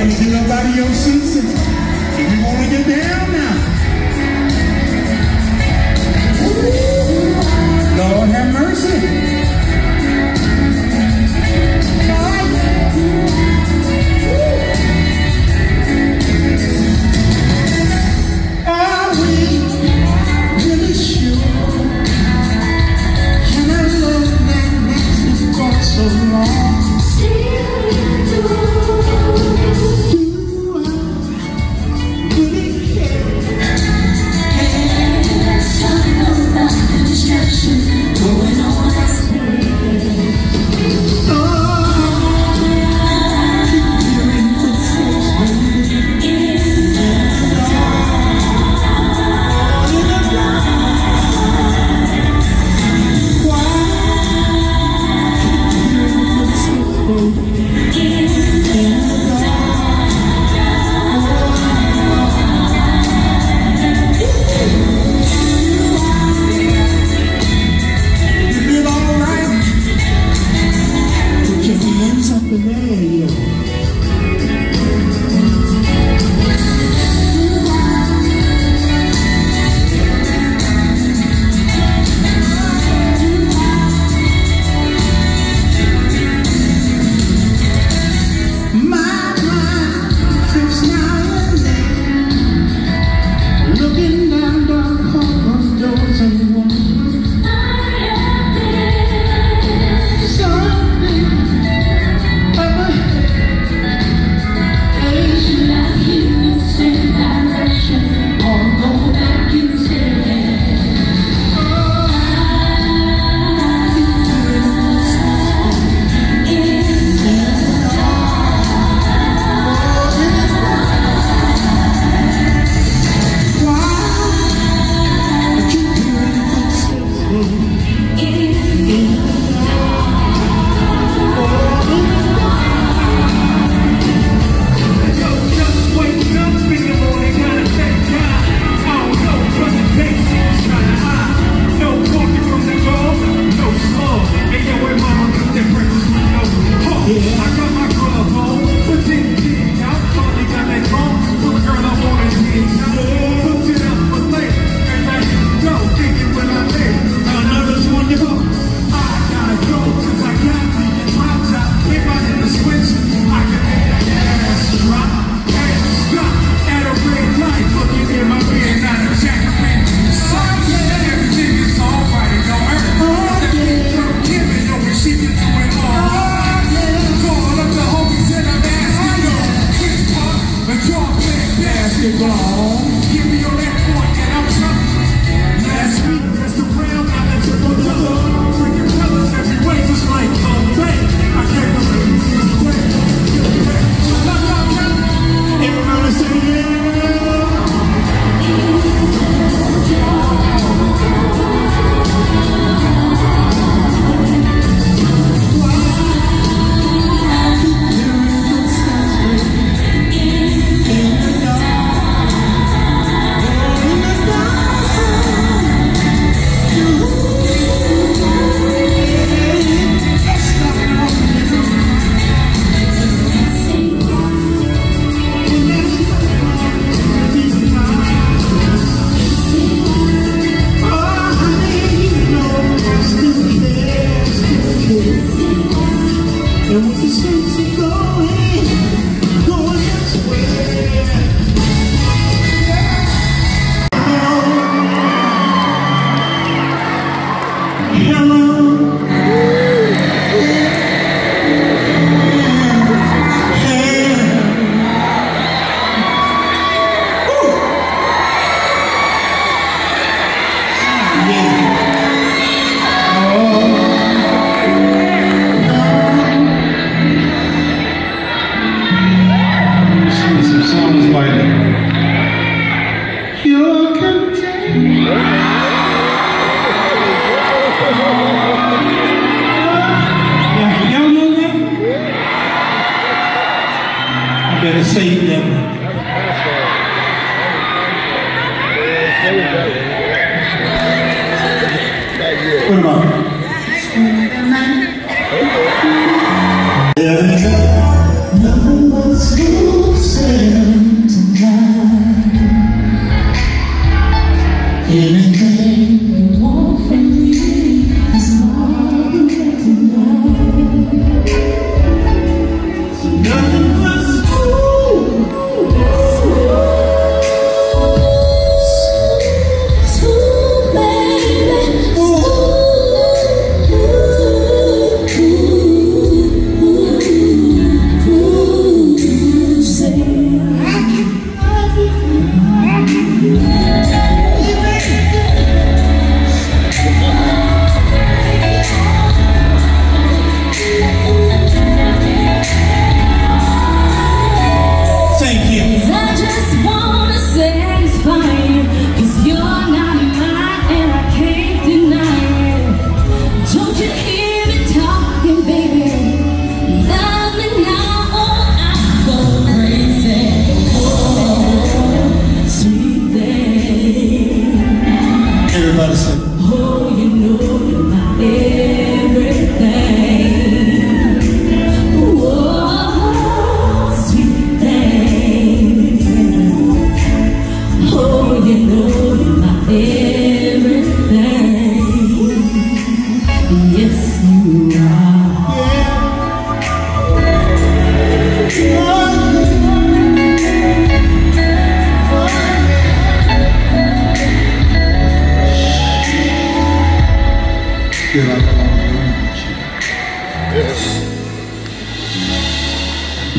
Can't see nobody else sensing. If you want to get down,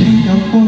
天要荒